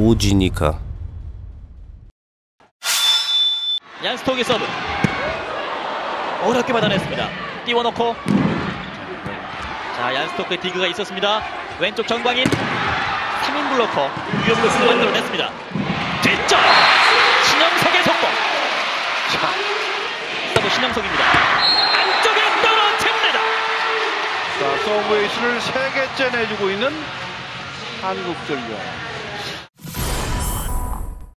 오지니카 얀스톡의 서브. 어렵게 받아냈습니다. 띄워놓고. 자 얀스톡의 디그가 있었습니다. 왼쪽 정광인. 3인 블로커. 위협으로 수를 만들어냈습니다. 뒷점 신영석의 속공. 자 서브 신영석입니다. 안쪽에 떨어집니다. 자, 서브웨이스를 세 개째 내주고 있는 한국전력.